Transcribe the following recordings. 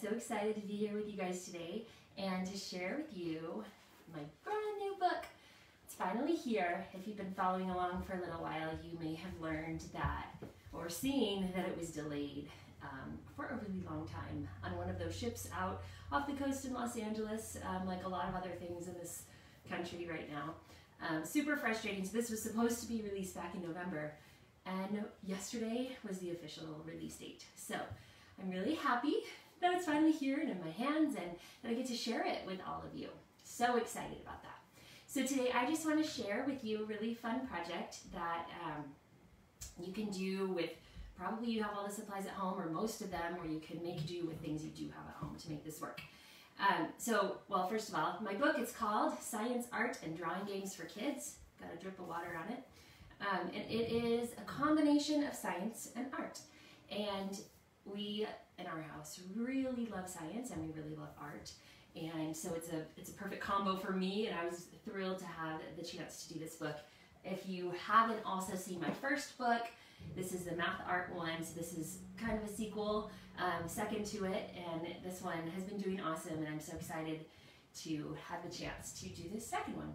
So excited to be here with you guys today and to share with you my brand new book. It's finally here. If you've been following along for a little while, you may have learned that or seen that it was delayed um, for a really long time on one of those ships out off the coast in Los Angeles, um, like a lot of other things in this country right now. Um, super frustrating. So this was supposed to be released back in November, and yesterday was the official release date. So I'm really happy that it's finally here and in my hands and that I get to share it with all of you. So excited about that. So today I just want to share with you a really fun project that um, you can do with probably you have all the supplies at home or most of them or you can make do with things you do have at home to make this work. Um, so, well, first of all, my book is called Science, Art, and Drawing Games for Kids. Got a drip of water on it. Um, and it is a combination of science and art. And we in our house really love science and we really love art. And so it's a it's a perfect combo for me and I was thrilled to have the chance to do this book. If you haven't also seen my first book, this is the math art one, so this is kind of a sequel, um, second to it, and this one has been doing awesome and I'm so excited to have the chance to do this second one.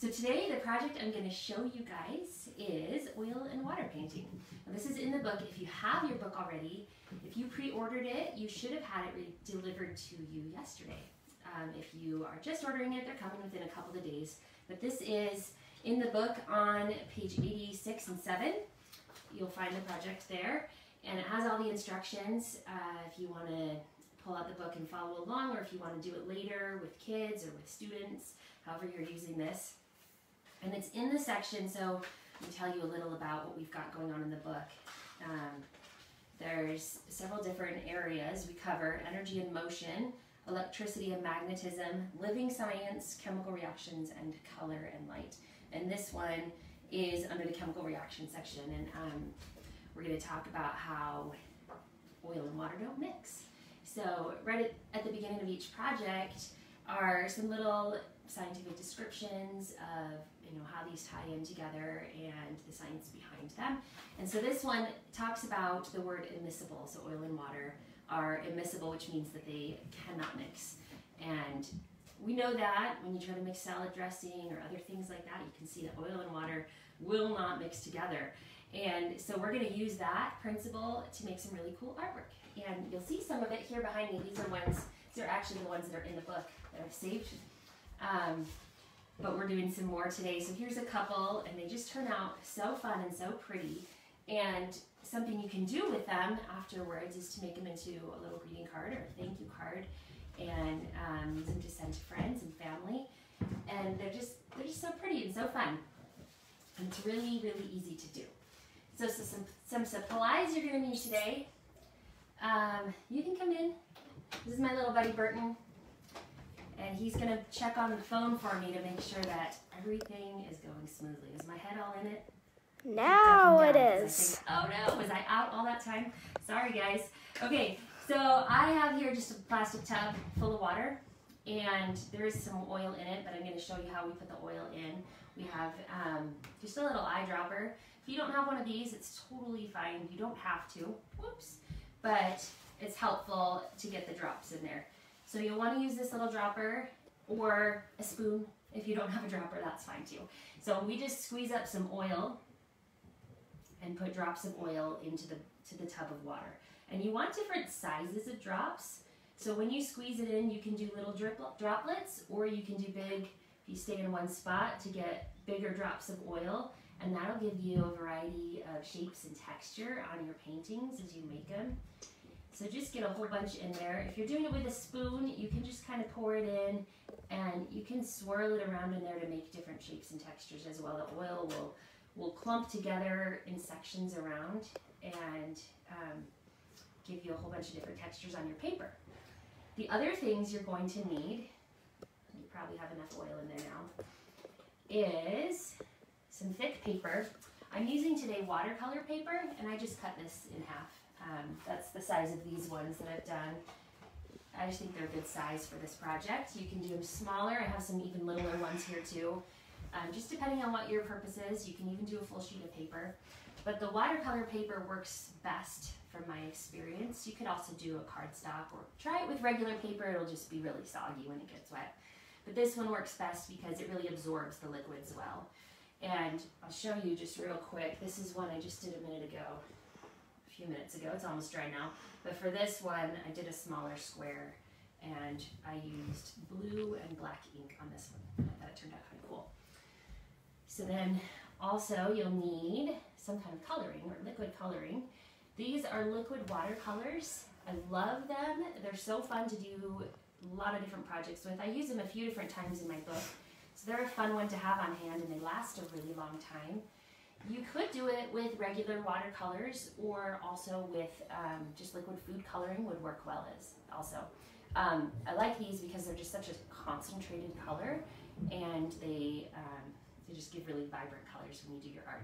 So today the project I'm going to show you guys is oil and water painting. Now this is in the book. If you have your book already, if you pre-ordered it, you should have had it delivered to you yesterday. Um, if you are just ordering it, they're coming within a couple of days. But this is in the book on page 86 and 7. You'll find the project there. And it has all the instructions uh, if you want to pull out the book and follow along or if you want to do it later with kids or with students, however you're using this. And it's in the section, so let me tell you a little about what we've got going on in the book. Um, there's several different areas we cover energy and motion, electricity and magnetism, living science, chemical reactions, and color and light. And this one is under the chemical reaction section, and um, we're going to talk about how oil and water don't mix. So right at, at the beginning of each project are some little scientific descriptions of you know how these tie in together and the science behind them. And so this one talks about the word immiscible. So oil and water are immiscible, which means that they cannot mix. And we know that when you try to mix salad dressing or other things like that, you can see that oil and water will not mix together. And so we're going to use that principle to make some really cool artwork. And you'll see some of it here behind me. These are ones, these are actually the ones that are in the book that I've saved. Um, but we're doing some more today. So here's a couple, and they just turn out so fun and so pretty. And something you can do with them afterwards is to make them into a little greeting card or a thank you card, and um, use them to send to friends and family. And they're just they're just so pretty and so fun. And it's really really easy to do. So, so some some supplies you're going to need today. Um, you can come in. This is my little buddy Burton and he's going to check on the phone for me to make sure that everything is going smoothly. Is my head all in it? Now it is. Think, oh no, was I out all that time? Sorry guys. Okay, so I have here just a plastic tub full of water and there is some oil in it, but I'm going to show you how we put the oil in. We have um, just a little eyedropper. If you don't have one of these, it's totally fine. You don't have to. Whoops. But it's helpful to get the drops in there. So you'll want to use this little dropper or a spoon. If you don't have a dropper, that's fine too. So we just squeeze up some oil and put drops of oil into the, to the tub of water. And you want different sizes of drops. So when you squeeze it in, you can do little drip, droplets or you can do big, if you stay in one spot, to get bigger drops of oil. And that'll give you a variety of shapes and texture on your paintings as you make them. So just get a whole bunch in there. If you're doing it with a spoon, you can just kind of pour it in and you can swirl it around in there to make different shapes and textures as well. The oil will, will clump together in sections around and um, give you a whole bunch of different textures on your paper. The other things you're going to need, you probably have enough oil in there now, is some thick paper. I'm using today watercolor paper and I just cut this in half. Um, that's the size of these ones that I've done. I just think they're a good size for this project. You can do them smaller. I have some even littler ones here too. Um, just depending on what your purpose is, you can even do a full sheet of paper. But the watercolor paper works best from my experience. You could also do a cardstock or try it with regular paper. It'll just be really soggy when it gets wet. But this one works best because it really absorbs the liquids well. And I'll show you just real quick. This is one I just did a minute ago, few minutes ago. It's almost dry now. But for this one, I did a smaller square and I used blue and black ink on this one. I thought it turned out kind of cool. So then also you'll need some kind of coloring or liquid coloring. These are liquid watercolors. I love them. They're so fun to do a lot of different projects with. I use them a few different times in my book. So they're a fun one to have on hand and they last a really long time. You could do it with regular watercolors or also with um, just liquid food coloring would work well as also. Um, I like these because they're just such a concentrated color and they, um, they just give really vibrant colors when you do your art.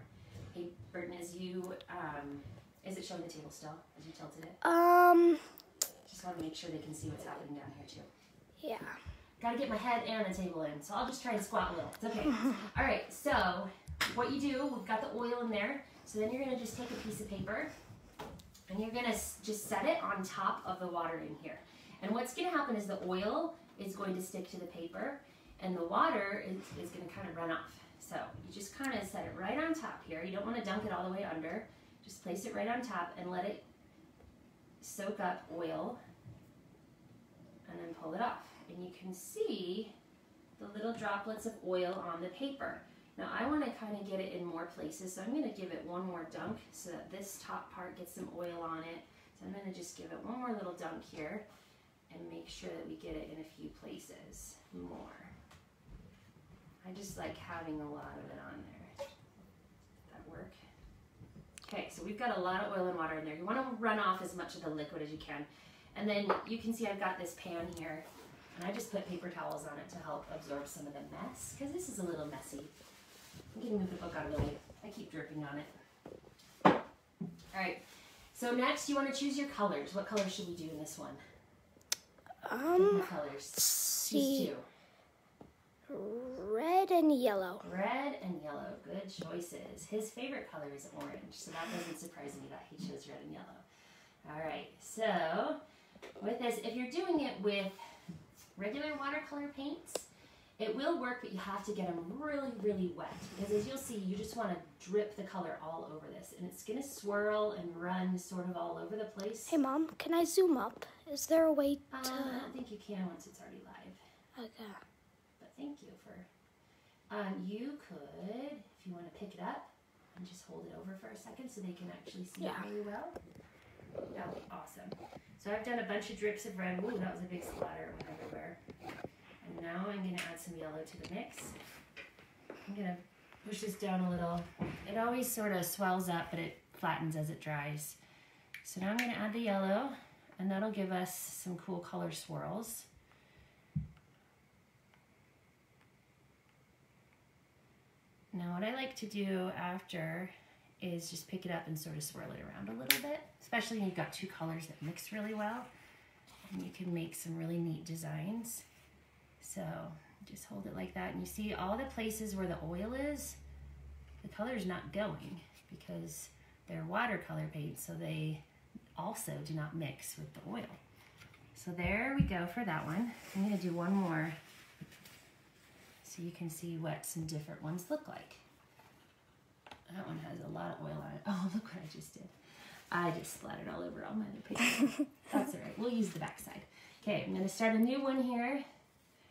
Hey, Burton, as you, um, is it showing the table still as you tilted it? Um, Just want to make sure they can see what's happening down here too. yeah. Gotta get my head and the table in, so I'll just try and squat a little. It's okay. All right, so what you do, we've got the oil in there. So then you're gonna just take a piece of paper and you're gonna just set it on top of the water in here. And what's gonna happen is the oil is going to stick to the paper and the water is, is gonna kind of run off. So you just kind of set it right on top here. You don't wanna dunk it all the way under. Just place it right on top and let it soak up oil and then pull it off. And you can see the little droplets of oil on the paper. Now I want to kind of get it in more places, so I'm going to give it one more dunk so that this top part gets some oil on it. So I'm going to just give it one more little dunk here and make sure that we get it in a few places more. I just like having a lot of it on there. That work? Okay, so we've got a lot of oil and water in there. You want to run off as much of the liquid as you can. And then you can see I've got this pan here, and I just put paper towels on it to help absorb some of the mess, because this is a little messy. I'm gonna the book out of the way. I keep dripping on it. All right, so next you want to choose your colors. What colors should we do in this one? Um, What colors? see. two. Red and yellow. Red and yellow, good choices. His favorite color is orange, so that doesn't surprise me that he chose red and yellow. All right, so with this, if you're doing it with regular watercolor paints, it will work, but you have to get them really, really wet because as you'll see, you just want to drip the color all over this, and it's gonna swirl and run sort of all over the place. Hey, Mom, can I zoom up? Is there a way Um, to? I don't think you can once it's already live. Okay. But thank you for. Um, you could, if you want to pick it up and just hold it over for a second so they can actually see Yeah. it really well. That would awesome. So I've done a bunch of drips of red. Ooh, that was a big splatter. It went everywhere. And now I'm going to add some yellow to the mix. I'm going to push this down a little. It always sort of swells up, but it flattens as it dries. So now I'm going to add the yellow, and that'll give us some cool color swirls. Now what I like to do after is just pick it up and sort of swirl it around a little bit, especially when you've got two colors that mix really well. And you can make some really neat designs. So just hold it like that and you see all the places where the oil is, the color's not going because they're watercolor paint, so they also do not mix with the oil. So there we go for that one. I'm gonna do one more so you can see what some different ones look like. That one has a lot of oil on it. Oh, look what I just did. I just splattered all over all my other paper. That's all right. We'll use the back side. Okay, I'm going to start a new one here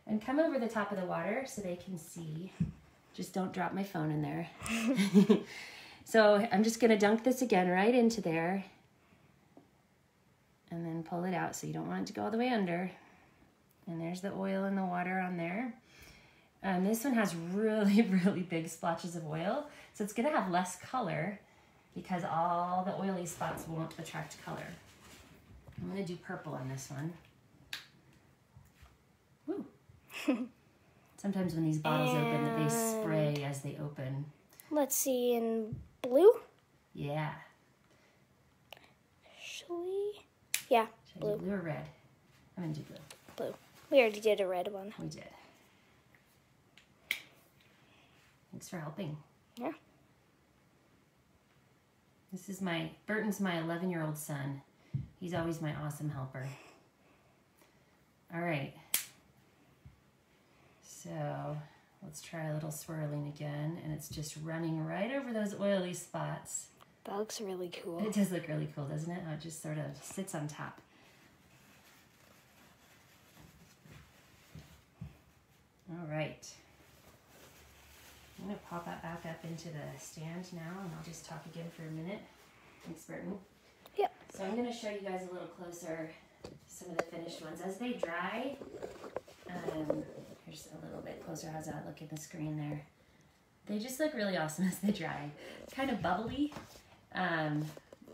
and come over the top of the water so they can see. Just don't drop my phone in there. so I'm just going to dunk this again right into there and then pull it out so you don't want it to go all the way under. And there's the oil and the water on there. Um, this one has really, really big splotches of oil, so it's gonna have less color because all the oily spots won't attract color. I'm gonna do purple on this one. Sometimes when these bottles open, they spray as they open. Let's see in blue. Yeah. Should we? Yeah, Should I do blue or red? I'm gonna do blue. blue. We already did a red one. We did. Thanks for helping. Yeah. This is my, Burton's my 11 year old son. He's always my awesome helper. All right. So let's try a little swirling again. And it's just running right over those oily spots. That looks really cool. It does look really cool, doesn't it? How it just sort of sits on top. All right. I'm gonna pop that back up into the stand now and I'll just talk again for a minute. Thanks, Burton. Yep. So I'm gonna show you guys a little closer some of the finished ones. As they dry, um, here's a little bit closer. How's that look in the screen there? They just look really awesome as they dry. Kind of bubbly. Um,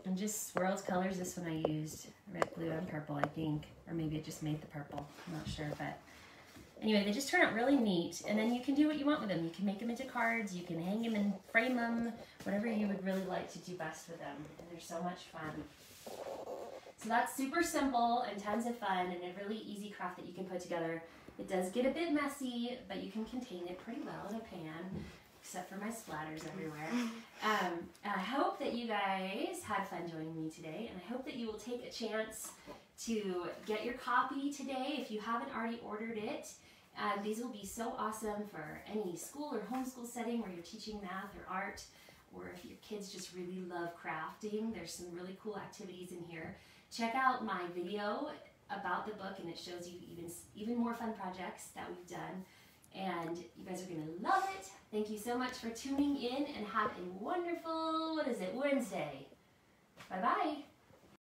and just swirls colors. This one I used red, blue, and purple, I think. Or maybe it just made the purple. I'm not sure, but anyway, they just turn out really neat. And then you can do what you want with them. You can make them into cards. You can hang them and frame them. Whatever you would really like to do best with them. And they're so much fun. So that's super simple and tons of fun and a really easy craft that you can put together. It does get a bit messy, but you can contain it pretty well in a pan, except for my splatters everywhere. Um, I hope that you guys had fun joining me today, and I hope that you will take a chance to get your copy today if you haven't already ordered it. Uh, these will be so awesome for any school or homeschool setting where you're teaching math or art, or if your kids just really love crafting. There's some really cool activities in here. Check out my video about the book, and it shows you even even more fun projects that we've done. And you guys are gonna love it. Thank you so much for tuning in, and have a wonderful what is it Wednesday. Bye bye.